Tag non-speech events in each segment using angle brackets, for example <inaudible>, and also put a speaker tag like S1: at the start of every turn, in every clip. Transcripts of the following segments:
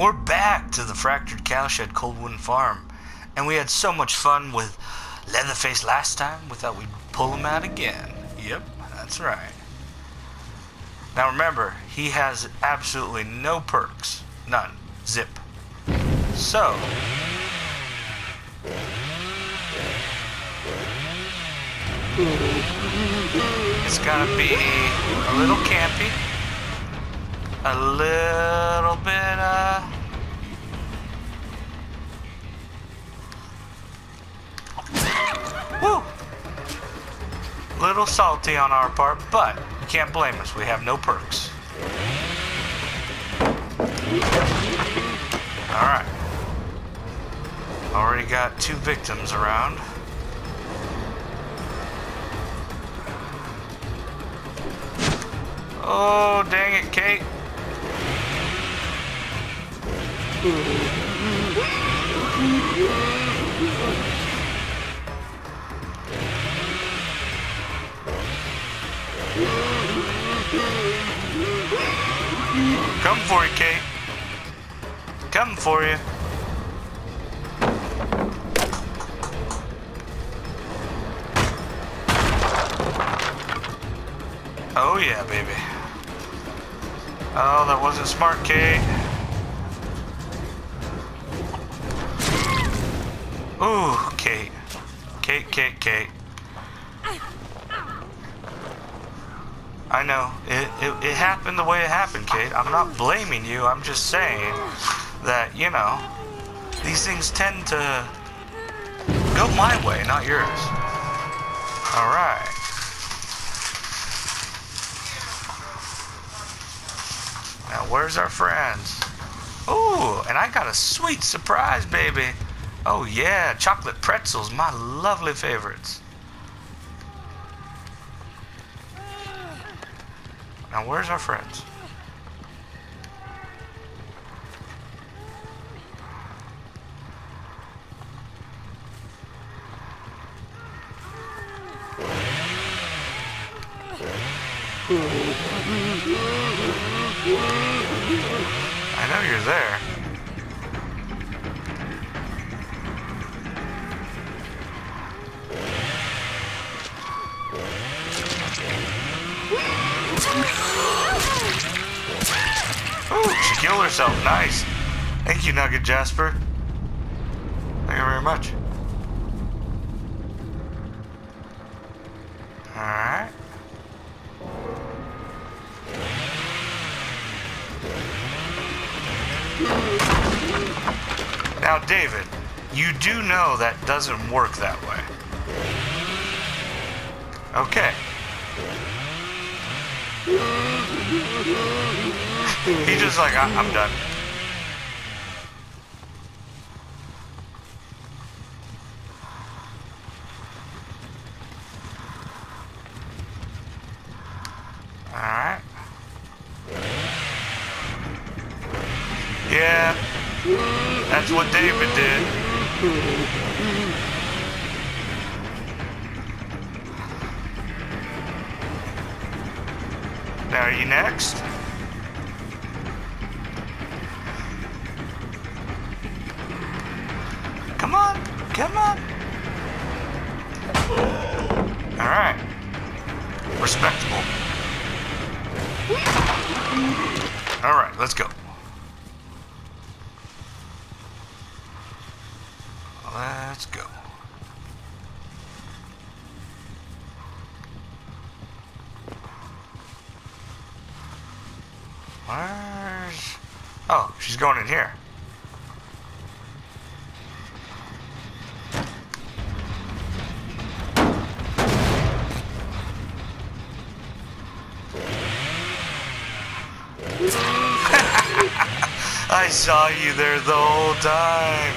S1: We're back to the Fractured Cowshed Coldwind Farm, and we had so much fun with Leatherface last time, we thought we'd pull him out again. Yep, that's right. Now remember, he has absolutely no perks. None. Zip. So, it's gonna be a little campy, a little bit, uh, woo, little salty on our part, but you can't blame us. We have no perks. All right. Already got two victims around. Oh, dang it, Kate. Come for you, Kate. Come for you. Oh yeah, baby. Oh, that wasn't smart, Kate. Ooh, Kate. Kate, Kate, Kate. I know. It, it, it happened the way it happened, Kate. I'm not blaming you. I'm just saying that, you know, these things tend to go my way, not yours. Alright. Now, where's our friends? Ooh, and I got a sweet surprise, baby. Oh, yeah, chocolate pretzels, my lovely favorites. Now, where's our friends? I know you're there. Killed herself. Nice. Thank you, Nugget Jasper. Thank you very much. Alright. Now, David, you do know that doesn't work that way. Okay. He's just like, I- I'm done. Yeah, that's what David did. Now, are you next? Come on. All right. Respectable. All right, let's go. Let's go. Where's... Oh, she's going in here. I saw you there the whole time.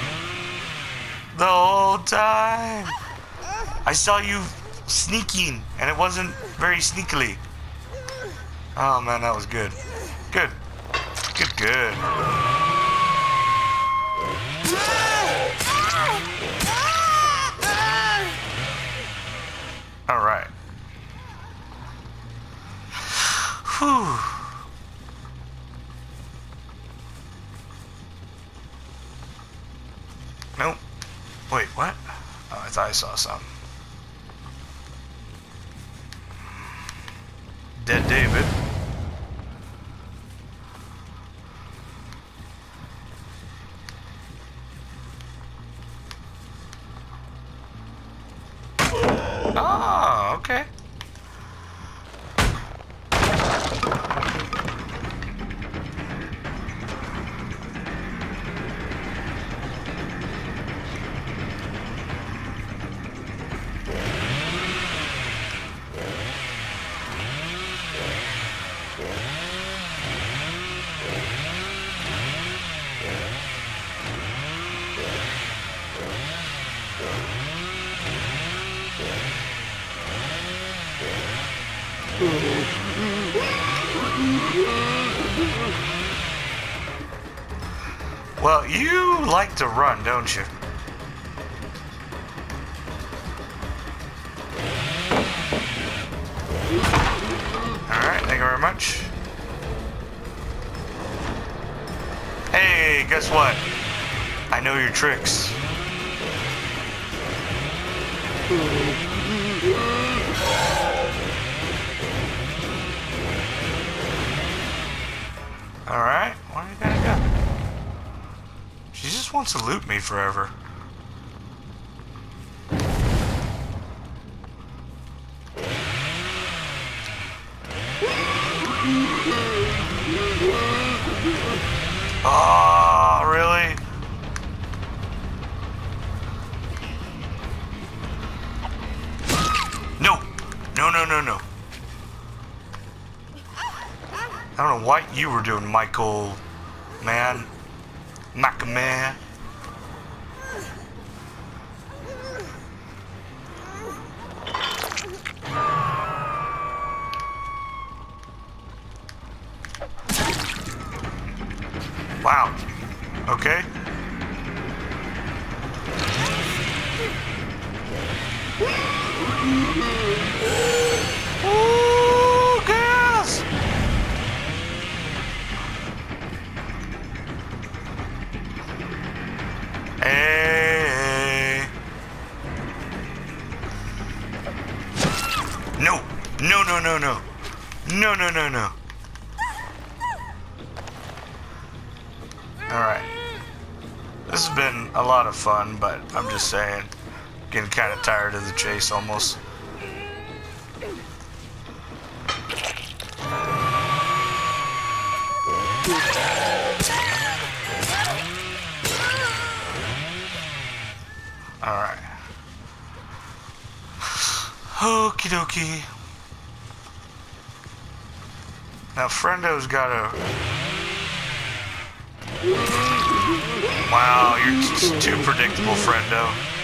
S1: The whole time. I saw you sneaking, and it wasn't very sneakily. Oh man, that was good. Good. Good, good. Saw something. Well, you like to run, don't you? Alright, thank you very much. Hey, guess what? I know your tricks. Alright, where are you gonna go? She just wants to loot me forever. I don't know what you were doing, Michael. Man. Mac man. Wow. Okay. No. No, no, no, no. No, no, no, no. Alright. This has been a lot of fun, but I'm just saying, getting kind of tired of the chase almost. Alright. Okie dokie. Now, Friendo's got a. Wow, you're just too predictable, Friendo.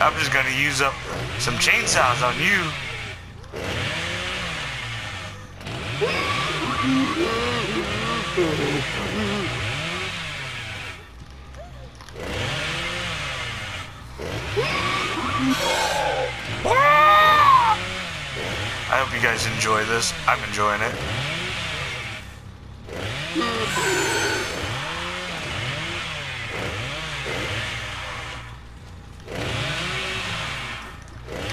S1: I'm just gonna use up some chainsaws on you. I hope you guys enjoy this. I'm enjoying it.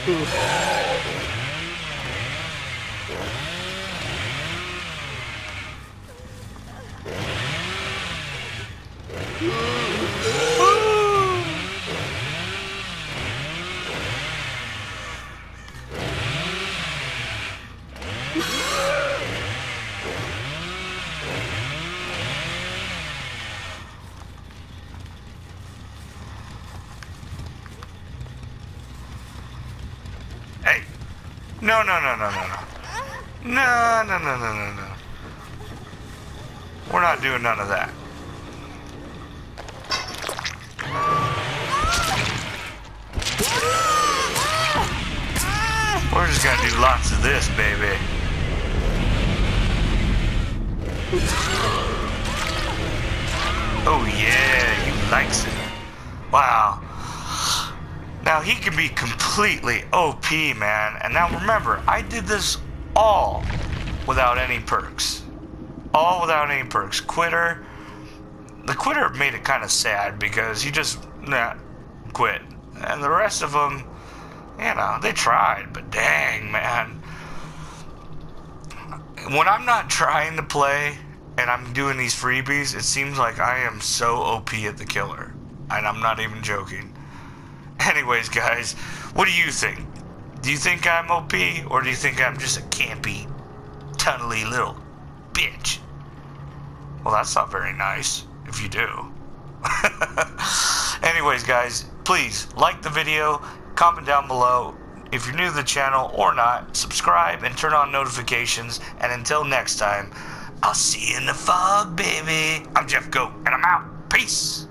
S1: Hey. No, no, no, no, no, no. No, no, no, no, no, no. We're not doing none of that. We're just gonna do lots of this, baby. Oh yeah, he likes it. Wow. Now he can be completely OP, man. And now remember, I did this all without any perks. All without any perks. Quitter. The quitter made it kind of sad because he just nah, quit. And the rest of them, you know, they tried, but dang, man. When I'm not trying to play and I'm doing these freebies, it seems like I am so OP at the killer. And I'm not even joking. Anyways, guys, what do you think? Do you think I'm OP, or do you think I'm just a campy, tunnely little bitch? Well, that's not very nice, if you do. <laughs> Anyways, guys, please like the video, comment down below if you're new to the channel or not, subscribe and turn on notifications. And until next time, I'll see you in the fog, baby. I'm Jeff Goat, and I'm out. Peace.